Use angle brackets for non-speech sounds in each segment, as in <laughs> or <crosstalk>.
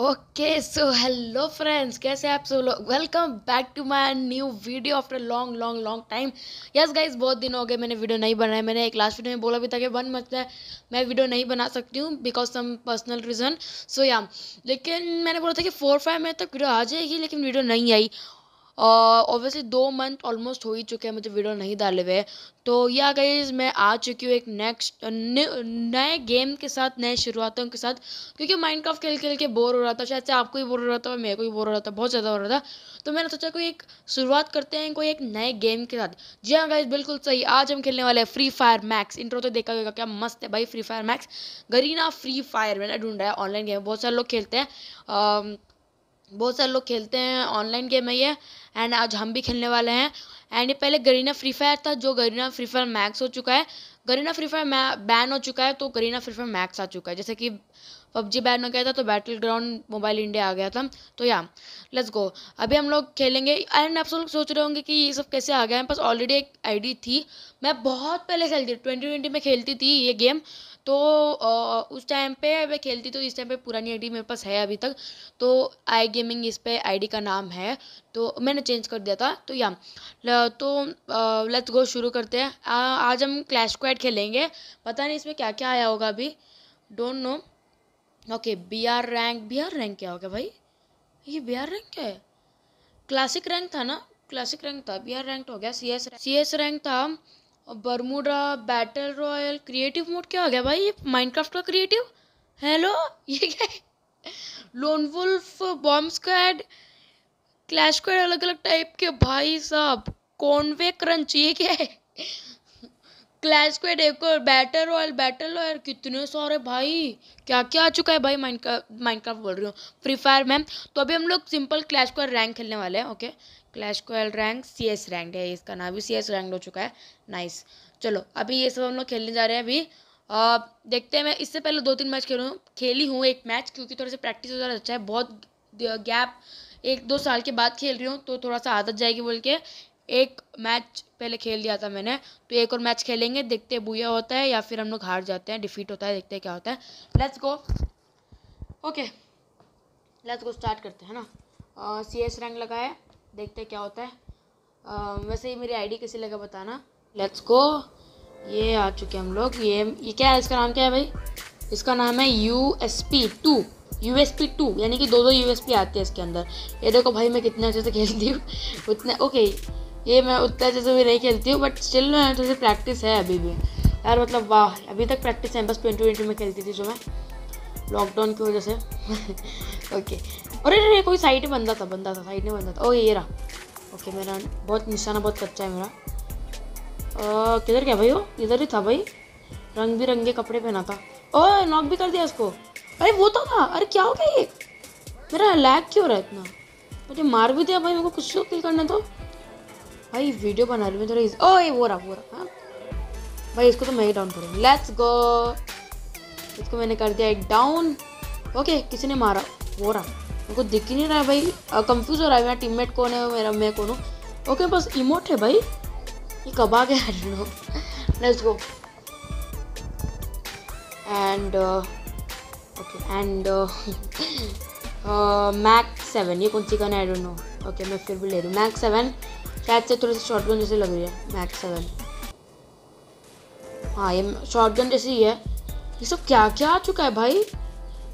Okay so hello friends कैसे आप सब लोग? Welcome back to my new video after long long long time yes guys बहुत दिन हो गए, मैंने वीडियो नहीं बनाया। मैंने एक लास्ट वीडियो में बोला भी था कि वन मत है मैं वीडियो नहीं बना सकती हूँ because some personal reason so yeah लेकिन मैंने बोला था कि फोर फाइव में तक वीडियो आ जाएगी, लेकिन वीडियो नहीं आई। ऑब्वियसली दो मंथ ऑलमोस्ट हो ही चुके हैं, मुझे वीडियो नहीं डाले हुए। तो या गई मैं आ चुकी हूँ एक नेक्स्ट नए गेम के साथ, नए शुरुआतों के साथ। क्योंकि माइंड क्राफ्ट खेल खेल के बोर हो रहा था, शायद से आपको ही बोर हो रहा था, मेरे को ही बोर हो रहा था, बहुत ज़्यादा हो रहा था। तो मैंने सोचा कोई एक शुरुआत करते हैं, कोई एक नए गेम के साथ। जी हाँ गाइज़ बिल्कुल सही, आज हम खेलने वाले हैं फ्री फायर मैक्स इंट्रो तो देखा होगा, क्या मस्त है भाई Free Fire Max Garena Free Fire मैंने ढूंढा है ऑनलाइन गेम बहुत सारे लोग खेलते हैं। बहुत सारे लोग खेलते हैं ऑनलाइन गेम है ये एंड आज हम भी खेलने वाले हैं। एंड ये पहले गरीना फ्री फायर था, जो गरीना फ्री फायर मैक्स हो चुका है। गरीना फ्री फायर बैन हो चुका है तो गरीना फ्री फायर मैक्स आ चुका है। जैसे कि पबजी बैन हो गया था तो बैटल ग्राउंड मोबाइल इंडिया आ गया था। तो या लेट्स गो अभी हम लोग खेलेंगे एंड आप सब सोच रहे होंगे कि ये सब कैसे आ गया है। पास ऑलरेडी एक आईडी थी। मैं बहुत पहले खेलती ट्वेंटी ट्वेंटी में खेलती थी ये गेम तो उस टाइम पे मैं खेलती तो इस टाइम पे पुरानी आईडी मेरे पास है अभी तक। तो आई गेमिंग इस पे आईडी का नाम है। तो मैंने चेंज कर दिया था। तो या तो लेट्स गो शुरू करते हैं। आज हम क्लैश क्वैड खेलेंगे। पता नहीं इसमें क्या क्या आया होगा अभी। Don't know okay B R rank B R rank क्या हो गया भाई? ये बी आर रैंक क्या है? क्लासिक रैंक था ना? क्लासिक रैंक था। बी आर रैंक हो गया। C S C S rank था। Bermuda battle royale creative mode क्या हो गया भाई? ये माइनक्राफ्ट का क्रिएटिव? हेलो <laughs> ये क्या है? Lone wolf bomb squad clash squad अलग अलग टाइप के भाई साहब। कॉन्वे क्रंच ये क्या है? क्लैश स्क्वाड एक और बैटल रॉयल बैटल रॉयल कितने सारे भाई। क्या क्या आ चुका है भाई माइनक्राफ्ट बोल रही हूँ। फ्री फायर मैम तो अभी हम लोग सिंपल क्लैश स्क्वाड रैंक खेलने वाले हैं ओके क्लैश कोयल रैंक सी एस रैंक है इसका नाम। भी सी एस रैंक हो चुका है। नाइस चलो अभी ये सब हम लोग खेलने जा रहे हैं अभी। आ, देखते हैं मैं इससे पहले दो तीन मैच खेलूँ खेली हूँ एक मैच क्योंकि थोड़ा सा प्रैक्टिस वगैरह अच्छा है। बहुत गैप एक दो साल के बाद खेल रही हूँ तो थोड़ा सा आदत जाएगी बोल के। एक मैच पहले खेल दिया था मैंने तो एक और मैच खेलेंगे देखते हैं बुया होता है या फिर हम लोग हार जाते हैं डिफीट होता है देखते हैं क्या होता है। Let's go okay let's go start करते हैं ना? सी एस रैंक लगा है। देखते क्या होता है। आ, वैसे ही मेरी आईडी किसी लगा बताना। लेट्स गो ये आ चुके हम लोग। ये ये क्या है? इसका नाम क्या है भाई? इसका नाम है U S P two U S P two यानी कि दो दो यू एस पी आते हैं इसके अंदर। ये देखो भाई मैं कितने अच्छे से खेलती हूँ। उतने ओके ये मैं उतने अच्छे से भी नहीं खेलती हूँ बट स्टिल थोड़ी सी प्रैक्टिस है अभी भी। यार मतलब वाह अभी तक प्रैक्टिस है बस ट्वेंटी ट्वेंटी में खेलती थी जो मैं। लॉकडाउन की वजह से। ओके अरे अरे कोई साइड में बंदा था बंदा था साइड में बंदा था। ओ, ये रहा। ओके मेरा बहुत निशाना, बहुत कच्चा है मेरा। किधर क्या भाई वो? इधर ही था भाई। रंग बिरंगे कपड़े पहना था। ओ नॉक भी कर दिया उसको। अरे, वो तो था। अरे, क्या हो गया ये? मेरा लैग क्यों रहा है इतना? मुझे मार भी दिया भाई, मेरे को कुछ तो किल करना तो। भाई वीडियो बना रही हूँ थोड़ा। ओ, ये वो रहा वो रहा। हाँ। भाई, इसको तो मैं ही डाउन करूँगी। लेट्स गो इसको मैंने कर दिया एक डाउन ओके किसी ने मारा. वो रहा. उनको दिख ही नहीं रहा है भाई. कंफ्यूज हो रहा है मेरा टीममेट कौन है, मेरा मैं कौन हूँ. ओके बस इमोट है भाई. ये कब आ गया let's go and okay and Mac seven ये कौन सी गन है? आई डोंट नो ओके मैं फिर भी ले रही हूँ. मैक सेवन शायद से थोड़ी सी शॉर्ट गन जैसे लग रही है. मैक सेवन हाँ ये शॉर्ट गन जैसी ही है. ये सब क्या क्या आ चुका है भाई?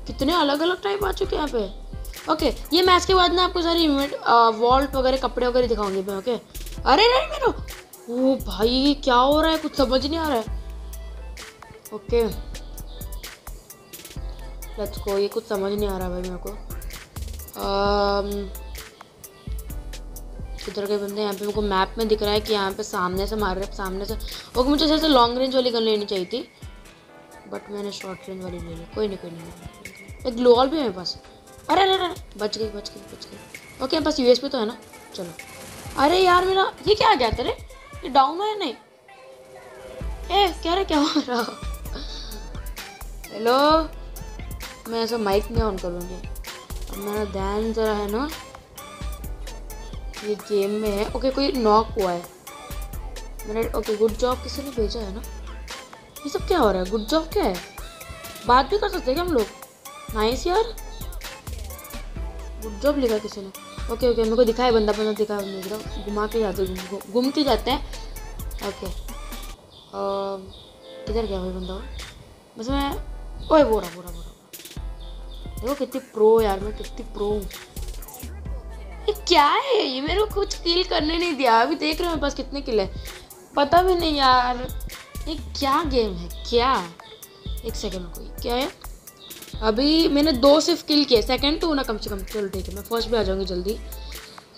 कितने अलग अलग टाइप आ चुके हैं यहाँ पे। ओके ये मैच के बाद ना आपको सारी वॉल्ट वगैरह, कपड़े वगैरह दिखाऊँगी मैं ओके अरे नहीं मेरा ओ भाई क्या हो रहा है? कुछ समझ नहीं आ रहा है। ओके लेट्स को ये कुछ समझ नहीं आ रहा भाई मेरे को। इधर के बंदे यहाँ पे मेरे को मैप में दिख रहा है कि यहाँ पे सामने से मार रहे सामने से ओके, मुझे जैसे लॉन्ग रेंज वाली गन लेनी चाहिए थी। बट मैंने शॉर्ट रेंज वाली ले ली। कोई नहीं कोई नहीं एक ग्लोअल भी है मेरे पास। अरे अरे अरे, बच गई बच गई बच गई। ओके बस यूएस पे तो है ना? चलो। अरे यार, मेरा ये क्या आ गया तेरे? ये डाउन है नहीं। ए क्या रे क्या हो रहा हेलो मैं ऐसा माइक नहीं ऑन करूँगी। मेरा ध्यान ज़रा है ना। ये गेम में है। ओके, कोई नॉक हुआ है। मैंने ओके गुड जॉब किसी ने भेजा है ना? ये सब क्या हो रहा है? गुड जॉब क्या है? बात भी कर सकते हैं क्या हम लोग? नाइस यार। गुड जॉब लिखा किसी ने। ओके ओके मेरे को दिखाया बंदा बंदा दिखा बंदा दिखा घुमा के जाते घूम के जाते हैं। ओके किधर गया भाई बंदा? बस मैं, ओए बोरा बोरा बोरा देखो कितनी प्रो यार, मैं कितनी प्रो हूँ। क्या है? ये मेरे को कुछ किल करने नहीं दिया। अभी देख रहे हो मेरे पास कितने किल है। पता भी नहीं यार। ये क्या गेम है? क्या? एक सेकंड कोई क्या है? अभी मैंने दो सिर्फ़ किल किए सेकंड तो ना कम से कम चलो ठीक है मैं फ़र्स्ट भी आ जाऊँगी जल्दी।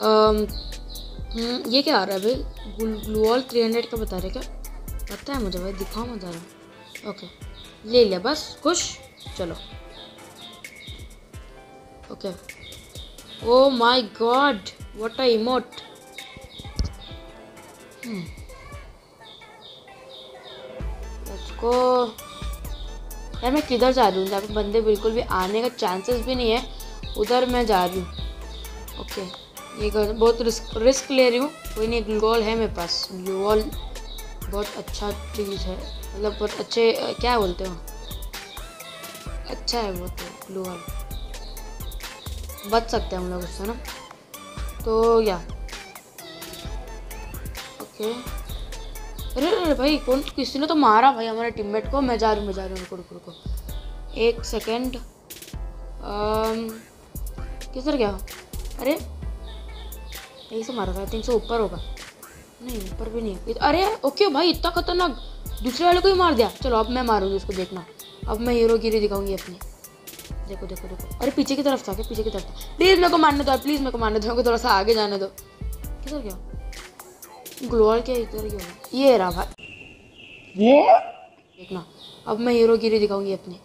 हम्म, ये क्या आ रहा है भाई ग्लूऑल थ्री हंड्रेड का बता रहे क्या? पता है मुझे भाई दिखाओ मत रहा ओके ले लिया बस खुश? चलो। Okay oh my god what a emote को। यार, मैं किधर जा रही हूँ? जहाँ पे बंदे बिल्कुल भी आने का चांसेस भी नहीं है, उधर मैं जा रही हूँ। ओके ये कर, बहुत रिस्क रिस्क ले रही हूँ। कोई नहीं ग्लूवॉल है मेरे पास। ग्लूवॉल बहुत अच्छा चीज़ है। मतलब बहुत अच्छे, क्या बोलते हो? अच्छा है वो तो ग्लूवॉल बच सकते हैं हम लोग उससे ना। तो या। ओके अरे अरे भाई, कौन किसी ने तो मारा भाई हमारे टीममेट को। मैं जा रही हूँ, मैं जा रही हूँ, रुको रुको एक सेकेंड किधर गया? अरे, यही से मारा था, तीन सौ ऊपर होगा। नहीं, ऊपर भी नहीं अरे, ओके भाई, इतना खतरनाक। दूसरे वाले को ही मार दिया। चलो, अब मैं मारूँगी उसको देखना। अब मैं हीरो गिरी दिखाऊँगी अपनी। देखो देखो देखो। अरे, पीछे की तरफ़ था क्या? पीछे की तरफ़ था। प्लीज़ मेरे को मारने दो, प्लीज़ मेरे को मारने दो। मेरे को थोड़ा सा आगे जाने दो। किधर गया? ग्लोअर के इधर क्यों ये रहा भाई। ये देखना। अब मैं हीरो गिरी दिखाऊँगी अपनी।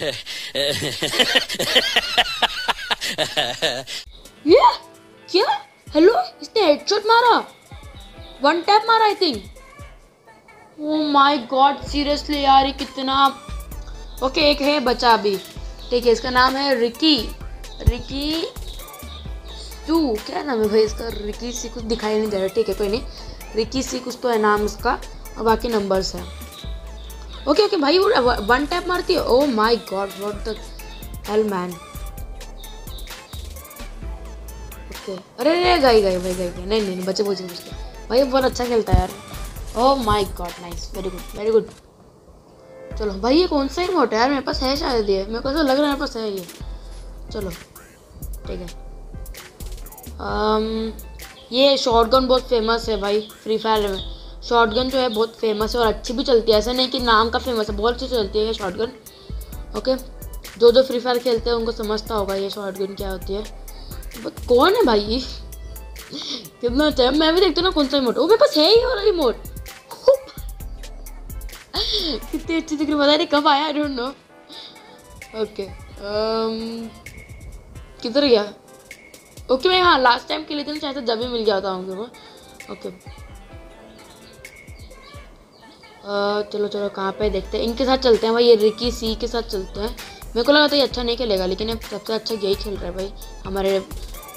<laughs> ये? क्या? हेलो? इसने हेडशॉट मारा? वन टैप मारा I think oh my god seriously यार ये कितना ओके एक है बचा अभी। ठीक है इसका नाम है रिकी। रिकी टू क्या नाम है भाई इसका? रिकी सी कुछ दिखाई नहीं दे रहा, ठीक है, कोई नहीं। रिकी सी कुछ तो है नाम इसका, और बाकी नंबर्स है। ओके ओके भाई वो वन टैप मारती है। ओ my god what the hell man okay अरे अरे, गई गई, भाई, गई गई। नहीं नहीं बच्चे पूछे पूछते भाई बहुत अच्छा खेलता है यार। ओ my god nice very good very good चलो, भाई, ये कौन सा इमोट है यार? मेरे पास है शायद ये। मेरे को ऐसा लग रहा है मेरे पास है ये। चलो, ठीक है। Um, ये शॉटगन बहुत फ़ेमस है भाई फ्री फायर में। शॉटगन जो है बहुत फ़ेमस है और अच्छी भी चलती है। ऐसा नहीं कि नाम का फ़ेमस है बहुत अच्छी चलती है ये शॉटगन ओके जो जो फ्री फायर खेलते हैं उनको समझता होगा ये शॉटगन क्या होती है। बट कौन है भाई? कितना अच्छा है मैं भी देखती हूँ ना कौन सा रिमोट वो मेरे पास है ही वाला रिमोट कितनी अच्छी दिख रही पता नहीं कब आया आई डोंट नो ओके किधर गया? ओके मैं हाँ लास्ट टाइम के लिए तो शायद जब भी मिल गया था मुझे वो। ओके चलो चलो, कहाँ पे देखते हैं। इनके साथ चलते हैं भाई, ये रिकी सी के साथ चलते हैं। मेरे को लगा था ये अच्छा नहीं खेलेगा, लेकिन सबसे अच्छा यही खेल रहा है भाई, हमारे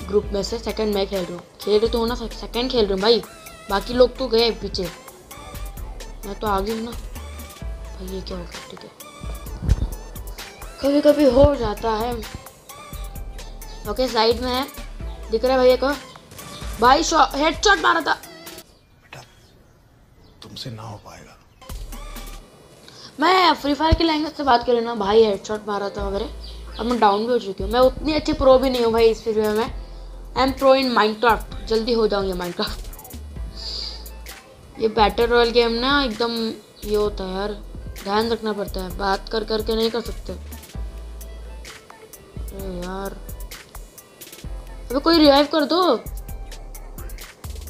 ग्रुप में से सेकंड मैं खेल रहा हूँ। खेल रही तो हूँ ना सेकंड खेल रहा हूँ भाई। बाकी लोग तो गए पीछे। मैं तो आगे हूँ ना। भाई, ये क्या हो गया? ठीक है। कभी कभी हो जाता है। ओके साइड में है। दिख रहा है भैया को? भाई हेडशॉट मारा था। बेटा तुमसे ना हो पाएगा। मैं फ्री फायर की लैंग्वेज से बात करूँ ना भाई हेडशॉट मारा था वगैरह। अब मैं डाउन भी हो चुकी हूँ। मैं उतनी अच्छी प्रो भी नहीं हूँ भाई इस वीडियो में। I am pro in Minecraft जल्दी हो जाऊँगी माइनक्राफ्ट ये बैटर रॉयल गेम ना एकदम ये होता है यार। ध्यान रखना पड़ता है। बात कर करके नहीं कर सकते। यार। अबे कोई रिवाइव कर दो।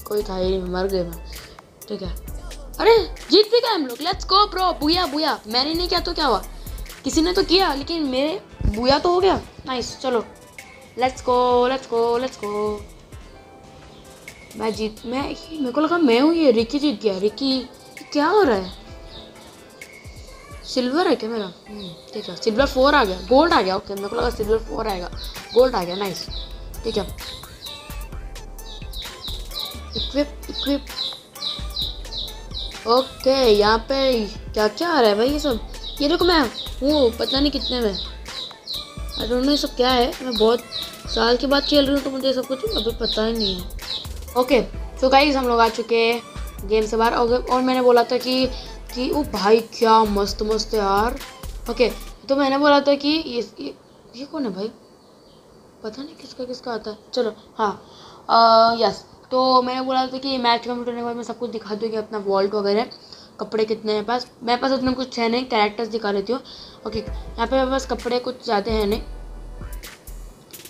कोई था ही मर गए ठीक है। अरे जीत भी गए हम लोग। Let's go bro booyah booyah. मैंने नहीं किया तो क्या हुआ? किसी ने तो किया लेकिन मेरे बुया तो हो गया। नाइस चलो। Let's go let's go let's go मैं जीत मैं मेरे को लगा मैं हूँ ये। रिकी जीत गया। रिकी क्या हो रहा है? सिल्वर है क्या मेरा? हम्म, ठीक है। सिल्वर फोर आ गया। गोल्ड आ गया। ओके मेरे को लगा सिल्वर फोर आएगा। गोल्ड आ गया। नाइस ठीक है इक्विप इक्विप ओके यहाँ पे क्या क्या आ रहा है भाई ये सब? ये देखो मैं हूँ पता नहीं कितने में। आई डोंट नो ये सब क्या है। मैं बहुत साल के बाद खेल रही हूँ तो मुझे सब कुछ अभी पता ही नहीं है। ओके तो गाइज़ हम लोग आ चुके हैं गेम से बाहर। और, और मैंने बोला था कि कि ओ भाई क्या मस्त मस्त यार। ओके तो मैंने बोला था कि ये ये, ये कौन है भाई? पता नहीं किसका किसका आता है। चलो हाँ। यस तो मैंने बोला था कि मैच कंप्लीट होने के बाद मैं सब कुछ दिखा दूँगी अपना वॉल्ट वगैरह, कपड़े कितने हैं पास। मेरे पास उतने कुछ है नहीं कैरेक्टर्स दिखा देती हूँ। ओके यहाँ पे मेरे पास कपड़े कुछ ज़्यादा हैं नहीं।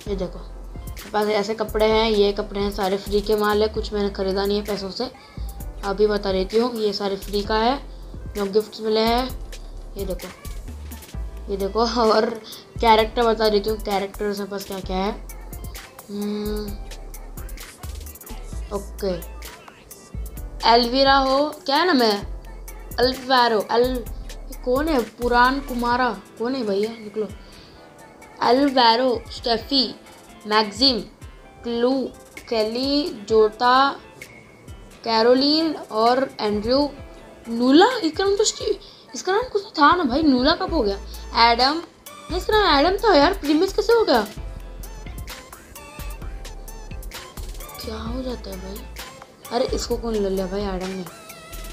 ये देखो, मेरे पास ऐसे कपड़े हैं, ये कपड़े हैं, सारे फ्री के माल है, कुछ मैंने ख़रीदा नहीं है पैसों से। अभी बता देती हूँ, ये सारे फ्री का है, जो गिफ्ट मिले हैं। ये देखो। ये देखो, और कैरेक्टर बता देती हूँ कैरेक्टर से पास क्या क्या है? ओके एलवीरा हो, क्या है? ना मैं अल्वारो अल, कौन है? पुरान कुमारा, कौन है भैया? निकलो. Alvaro Steffie Maxim Clu, Kelly, Jota, Caroline और एंड्रयू. नूला? इसका नाम तो इसका नाम कुछ था ना भाई, नूला कब हो गया। एडम इसका नाम एडम था यार प्रीमियस कैसे हो गया? क्या हो जाता है भाई? अरे, इसको कौन ले लिया भाई एडम ने?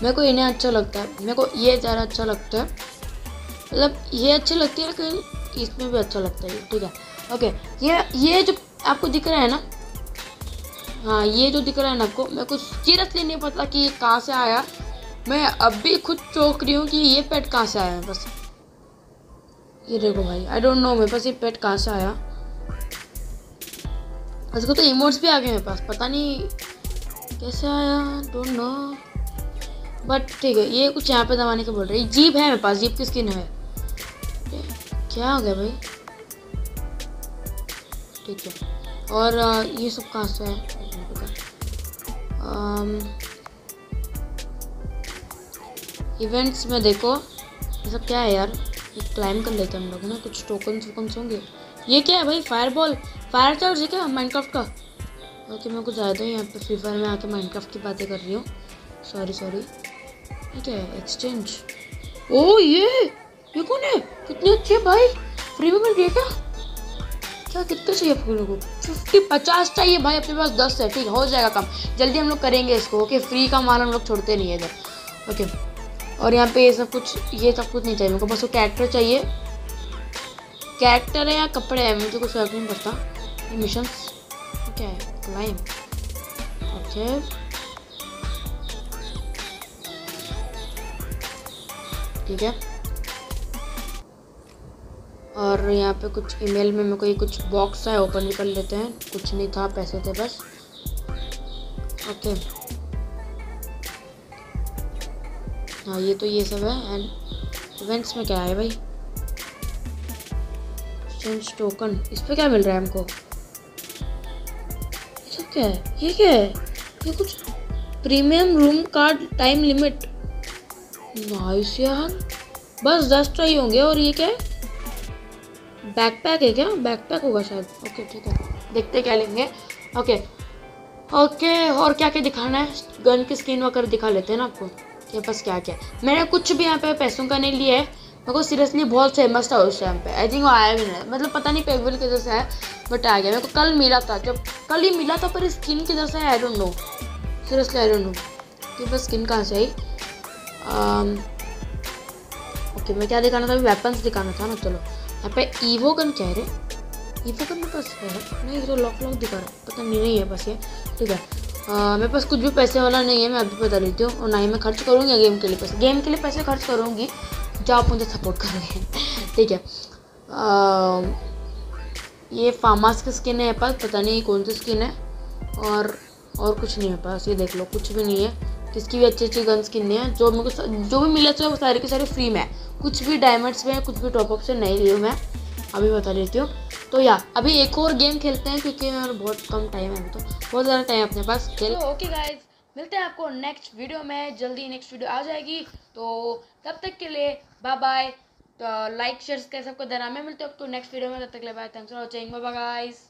मेरे को इन्हें अच्छा लगता है, मेरे को ये ज़्यादा अच्छा लगता है। मतलब ये अच्छी लगती है, लेकिन इसमें भी अच्छा लगता है, ठीक है। ओके, ये ये जो आपको दिख रहा है ना हाँ ये जो दिख रहा है ना आपको, मेरे को सीरियसली नहीं पता कि ये कहाँ से आया। मैं अब भी खुद चौंक रही हूँ कि ये पेट कहाँ से आया है? बस। ये देखो भाई आई डोंट नो मेरे पास ये पेट कहाँ से आया? उसको तो इमोट्स भी आ गए मेरे पास, पता नहीं कैसे आया डोंट नो बट ठीक है, ये कुछ यहाँ पे दबाने के बोल रहे जीप है मेरे पास जीप की स्किन है। क्या हो गया भाई? ठीक है। और ये सब कहाँ से है इवेंट्स में देखो ये सब क्या है यार? ये क्लाइम कर लेते हैं हम लोग ना, कुछ टोकन वोकन्स होंगे। ये क्या है भाई? फायर बॉल फायर चार्ज है क्या माइनक्राफ्ट का? ओके मैं कुछ ज़्यादा ही यहाँ पे फ्री फायर में आके माइनक्राफ्ट की बातें कर रही हूँ। सॉरी सॉरी ये क्या है? एक्सचेंज ओ ये! ये कौन है? कितनी अच्छी है भाई! फ्री में मिल रही है क्या? क्या कितने चाहिए आप लोगों को? फिफ्टी पचास चाहिए भाई अपने पास, दस है, ठीक हो जाएगा काम। जल्दी हम लोग करेंगे इसको ओके फ्री का माल हम लोग छोड़ते नहीं है इधर। ओके और यहाँ पे ये सब कुछ, ये सब कुछ नहीं चाहिए मेरे को, बस वो कैरेक्टर चाहिए। कैरेक्टर है या कपड़े हैं? मुझे कुछ फ़र्क नहीं पड़ता। मिशन क्या है क्लाइम ओके ठीक है। और यहाँ पे कुछ ईमेल में मेरे को ये कुछ बॉक्स है ओपन भी कर लेते हैं। कुछ नहीं था, पैसे थे बस। ओके हाँ ये तो ये सब है एंड इवेंट्स में क्या है भाई? चेंज टोकन इस पर क्या मिल रहा है हमको? क्या है? ये क्या है? ये कुछ premium room card time limit nice यार. बस दस चाहिए होंगे, और ये क्या है? बैकपैक है क्या? बैकपैक होगा शायद. ओके ठीक है. देखते क्या लेंगे. ओके ओके और क्या क्या दिखाना है? गन की स्क्रीन वगैरह दिखा लेते हैं ना आपको. ये बस क्या क्या? मैंने कुछ भी यहाँ पे पैसों का नहीं लिया है। मेरे को सीरियसली बहुत फ़ेमस था उस टाइम पे। आई थिंक वो आया भी नहीं। मतलब पता नहीं पेगविल की वजह से है बट आ गया। मेरे को कल मिला था। जब कल ही मिला था, पर स्किन की वजह से I don't know seriously I don't know कि बस स्किन कहाँ से आई? ओके मैं क्या दिखाना था? वेपन्स दिखाना था ना, चलो। यहाँ पे ईवो गन कह रहे ईवो गन मेरे पास है। नहीं तो लॉक लॉक दिखा रहा पता नहीं नहीं है बस ये। ठीक है। मेरे पास कुछ भी पैसे वाला नहीं है, मैं अभी बता देती हूँ। और ना ही मैं खर्च करूँगी गेम के लिए पैसे? गेम के लिए पैसे खर्च करूँगी। जो आप मुझे सपोर्ट करोगे <laughs> ठीक है। ये फार्मास की स्किन है मेरे पास, पता नहीं कौन सी स्किन है। और और कुछ नहीं है पास, ये देख लो, कुछ भी नहीं है। किसकी भी अच्छी अच्छी गन स्किन नहीं है। जो मेरे को जो भी मिला चाहिए वो सारे के सारे फ्री में है। कुछ भी डायमंड्स में कुछ भी टॉपअप से नहीं ली हूँ। मैं अभी बता देती हूँ। तो या, अभी एक और गेम खेलते हैं क्योंकि यार बहुत कम टाइम है तो बहुत ज़्यादा टाइम अपने पास, खेल। ओके गाइज़ मिलते हैं आपको नेक्स्ट वीडियो में, जल्दी नेक्स्ट वीडियो आ जाएगी तो तब तक के लिए बाय बाय तो लाइक शेयर सबको देना, मैं मिलते हैं आपको नेक्स्ट वीडियो में, तब तक के लिए bye thanks for watching bye guys